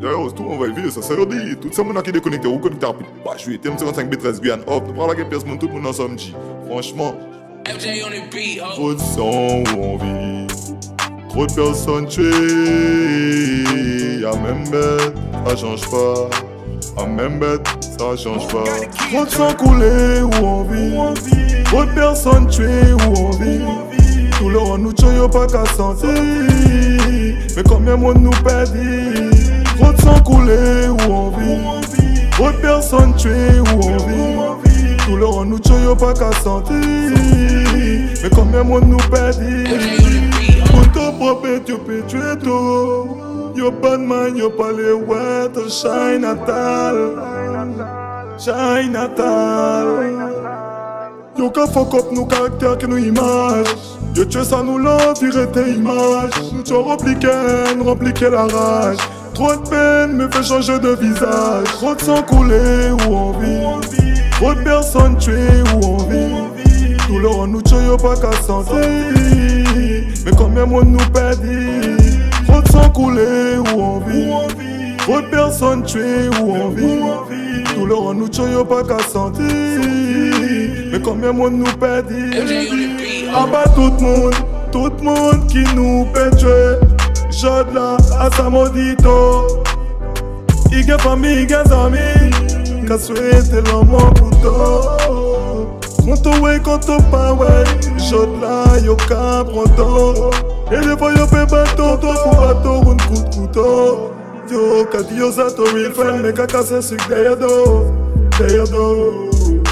vivre ça, ça veut dire, tout ça, mon qui déconnecté, ou connecté rapide, pas jouer, t'aimes 55 B13 Guyane, hop, nous parlons avec personne, tout le monde ensemble, dit, franchement, FJ on the beat, trop de sang où on vit, trop de personnes tuées, y'a même bête, ça change pas, à même bête, ça change pas, trop de sang coulé où on vit, trop de personnes tuées où on vit, tout le monde nous tue, y'a pas qu'à sentir, mais combien de monde nous perdit, trop de sang coulé où on vit, trop de personnes tuées on vit, tout le monde nous tue, y'a pas qu'à sentir, mais combien de monde nous perdit. FJ on the beat, ho. Puto prophet, you be traitor. You bad man, you pale wet, shine natal. Shine natal. You ka fuck up nous caractère que nous image. You tué ça nous love, virer tes images. Nous tu rempli ken, rempli quelle la rage. Trop de peine me fait changer de visage. Trop de sang coulé où on vit. Trop de personnes tuées où on vit. Tout le monde nous tue, y'a pas qu'à sentir. Mais combien de monde nous perdit Trop de sang coulé où on vit Trop de personnes tuées où on vit Tout le monde nous tue, y'a pas qu'à sentir Mais combien de monde nous perdit en bas tout le monde, tout le monde qui nous peut tuer. Jode là à sa maudito. Il y a famille, il y a amis. Qu'a souhaité l'homme en couteau. Quand on ouais, quand on pas ouais. Jode là, yo ka toi pour bateau, un de couteau. Yo, yo ton real friend, derrière dos. Derrière dos.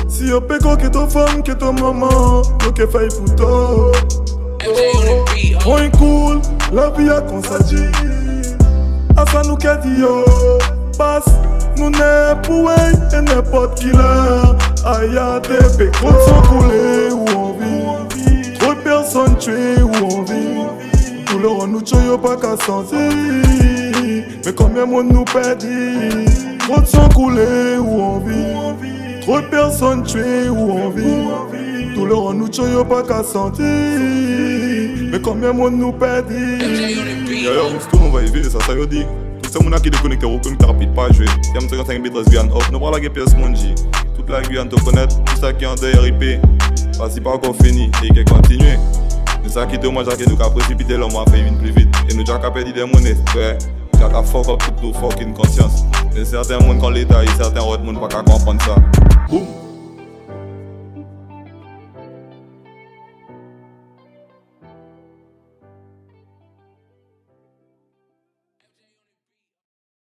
Si yo pe ko femme, que ton maman, yo beat, ho. Point cool, la vie a. À ça nous qu'a dit yo, nous n'est pour et n'importe qui là. Aïe à des pécos sont coulés où on vit. Trop de personnes tuées où on vit. Tout le monde nous y'a pas qu'à sentir. Mais combien de monde nous perdit? Trop de sang coulé où on vit. Trop de personnes tuées où on vit. Le monde nous pas qu'à sentir. Mais combien de monde nous perdit? On D'ailleurs, tout monde va y vivre, ça, ça veut dire. Tout ce monde qui est déconnecté, reconnecté rapide, pas jouer. T'aimes 55 B13 Guyane, hop, nous parlons avec PS Monji. Toute la Guyane te connaît, tout ça qui en DRIP. Que pas encore fini et qui continue. Nous ça qui mange, qui nous a précipité l'homme a fait une plus vite. Et nous déjà perdu des monnaies, ouais. Nous a fuck up toute nos fucking conscience. Mais certains monde quand l'état, certains autres monde pas qu'à comprendre ça. Boum.